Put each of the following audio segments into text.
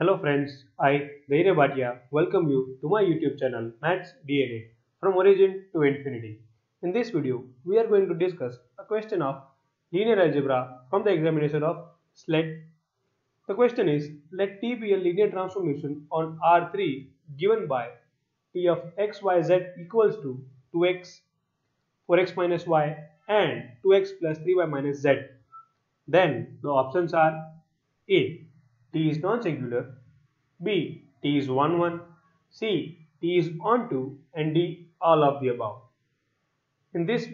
Hello friends, I, Dhairya Bhatia, welcome you to my YouTube channel Maths DNA from origin to infinity. In this video, we are going to discuss a question of linear algebra from the examination of SLET. The question is, let T be a linear transformation on R3 given by T of x, y, z equals to 2x, 4x minus y and 2x plus 3y minus z. Then the options are A. T is non-singular, B. T is 1 1, C. T is onto and D. All of the above. In this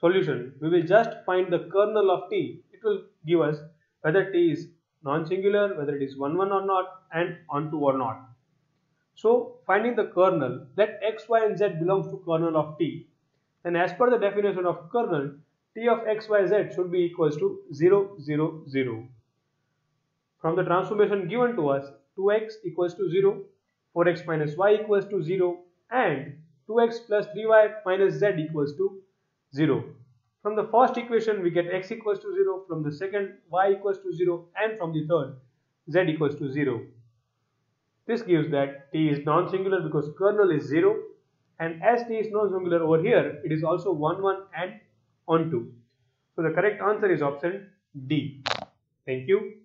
solution, we will just find the kernel of T. It will give us whether T is non-singular, whether it is 1 1 or not and onto or not. So finding the kernel, let x, y and z belongs to kernel of T. Then as per the definition of kernel, T of x, y, z should be equals to 0, 0, 0. From the transformation given to us, 2x equals to 0, 4x minus y equals to 0 and 2x plus 3y minus z equals to 0. From the first equation we get x equals to 0, from the second y equals to 0 and from the third z equals to 0. This gives that t is non-singular because kernel is 0 and as t is non-singular over here it is also 1 1 and onto. So the correct answer is option D. Thank you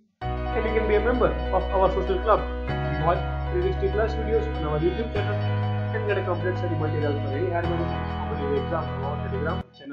and you can be a member of our social club. Watch 360 plus videos on our YouTube channel and get a complete study material for any exam on our Telegram channel.